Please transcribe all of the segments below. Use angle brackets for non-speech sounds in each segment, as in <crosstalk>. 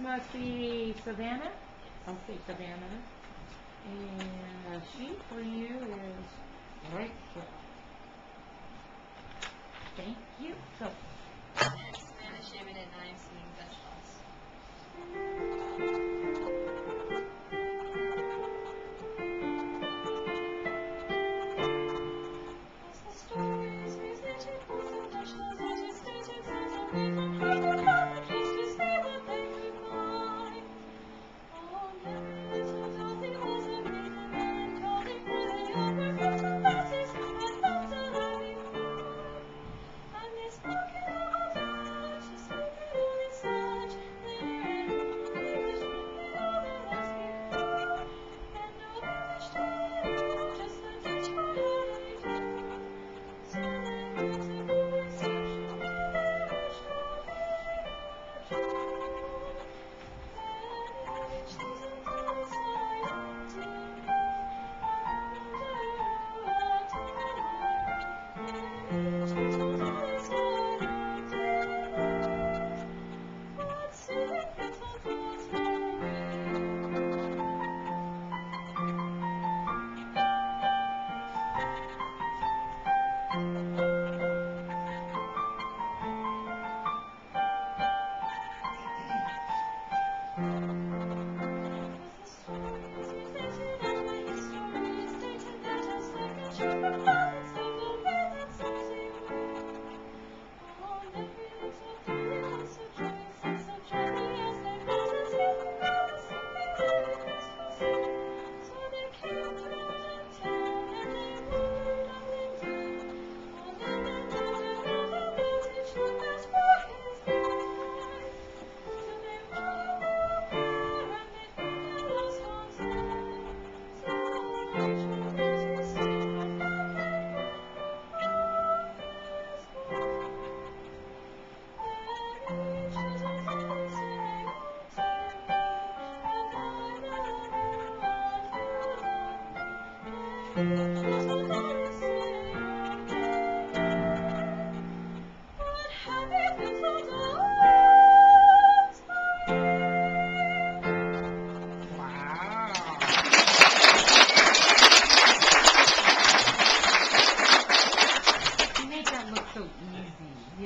must be Savannah. I'll Okay, Savannah. And she for you is right Rachel. Thank you. So, Spanish, David and I am singing vegetables. As the You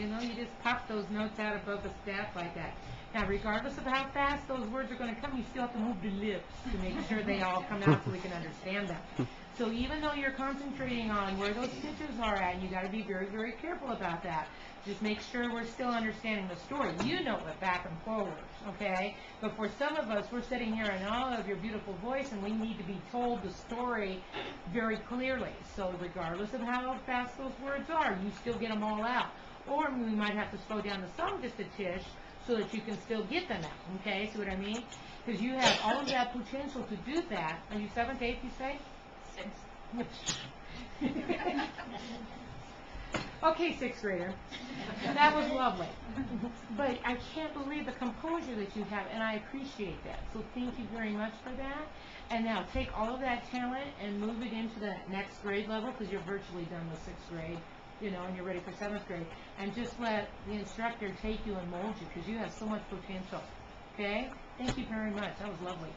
know, you just pop those notes out above the staff like that. Now, regardless of how fast those words are going to come, you still have to move the lips to make sure they all come out so we can understand them. So even though you're concentrating on where those stitches are at, you got to be very, very careful about that. Just make sure we're still understanding the story. You know it back and forwards, okay? But for some of us, we're sitting here in all of your beautiful voice, and we need to be told the story very clearly. So regardless of how fast those words are, you still get them all out. Or we might have to slow down the song just a tish so that you can still get them out, okay? See what I mean? Because you have all of that potential to do that. Are you seventh, eighth, you say? Sixth. <laughs> Okay, sixth grader. That was lovely. But I can't believe the composure that you have, and I appreciate that. So thank you very much for that. And now take all of that talent and move it into the next grade level, because you're virtually done with sixth grade, you know, and you're ready for seventh grade. And just let the instructor take you and mold you, because you have so much potential. Okay? Thank you very much. That was lovely.